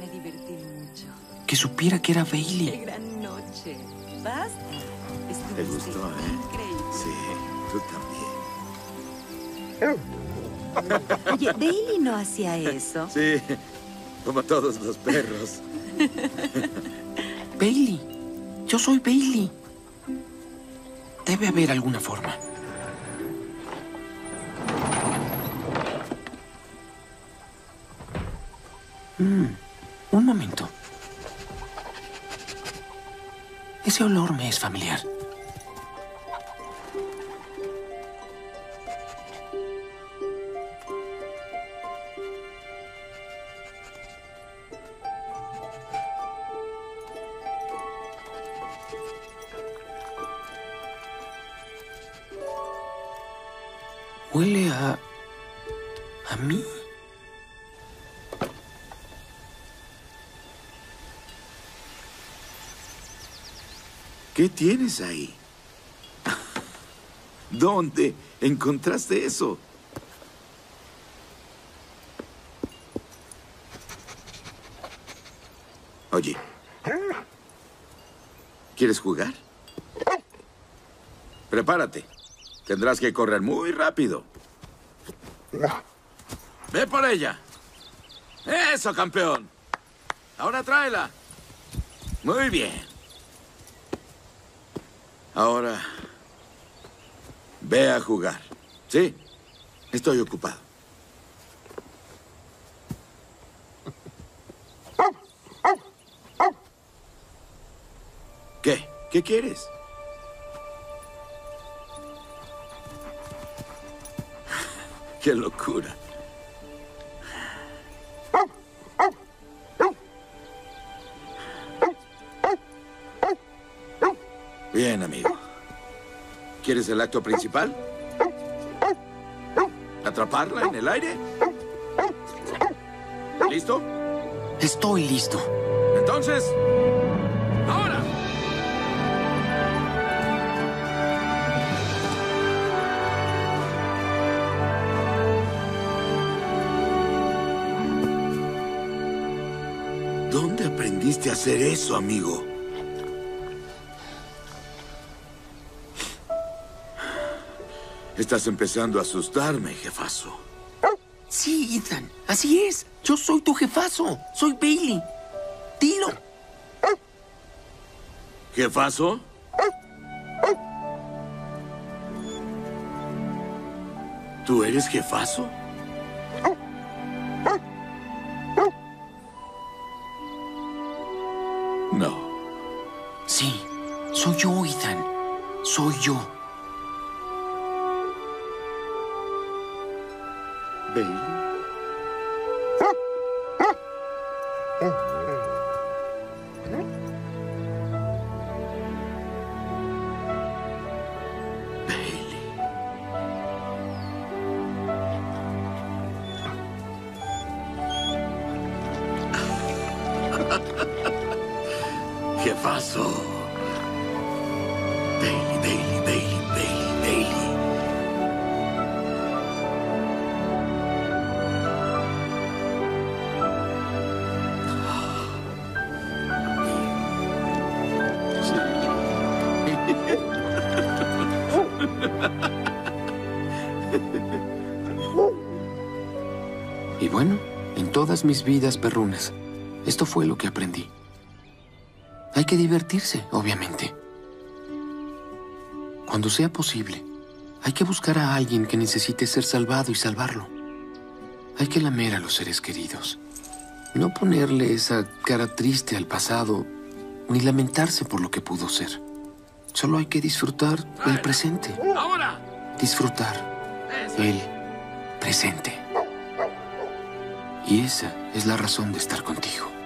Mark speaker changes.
Speaker 1: Me divertí mucho.
Speaker 2: Que supiera que era
Speaker 1: ¡Qué
Speaker 2: Bailey.
Speaker 1: gran noche! Basta.
Speaker 3: ¿Te gustó, eh?
Speaker 1: Increíble.
Speaker 3: Sí, tú también.
Speaker 1: Oye, Bailey no hacía eso.
Speaker 3: Sí, como todos los perros.
Speaker 2: Bailey. Yo soy Bailey. Debe haber alguna forma. Mm, un momento. Ese olor me es familiar. Huele a... a mí.
Speaker 3: ¿Qué tienes ahí? ¿Dónde encontraste eso? Oye, ¿quieres jugar? Prepárate. Tendrás que correr muy rápido. Ve por ella. Eso, campeón. Ahora tráela. Muy bien. Ahora, ve a jugar. ¿Sí? Estoy ocupado. ¿Qué? ¿Qué quieres? ¡Qué locura! Bien, amigo. ¿Quieres el acto principal? ¿Atraparla en el aire? ¿Listo?
Speaker 2: Estoy listo.
Speaker 3: Entonces, ahora. ¿Dónde aprendiste a hacer eso, amigo? Estás empezando a asustarme, jefazo.
Speaker 2: Sí, Ethan. Así es. Yo soy tu jefazo. Soy Bailey. Dilo.
Speaker 3: ¿Jefazo? ¿Tú eres jefazo? No.
Speaker 2: Sí. Soy yo, Ethan. Soy yo.
Speaker 3: Bailey. Bailey. Jefazo. Bailey, Bailey, Bailey, Bailey, Bailey.
Speaker 2: Y bueno, en todas mis vidas perrunas, esto fue lo que aprendí. Hay que divertirse, obviamente. Cuando sea posible, hay que buscar a alguien que necesite ser salvado y salvarlo. Hay que lamer a los seres queridos. No ponerle esa cara triste al pasado, ni lamentarse por lo que pudo ser. Solo hay que disfrutar el presente.
Speaker 3: ¡Ahora!
Speaker 2: Disfrutar el presente. Y esa es la razón de estar contigo.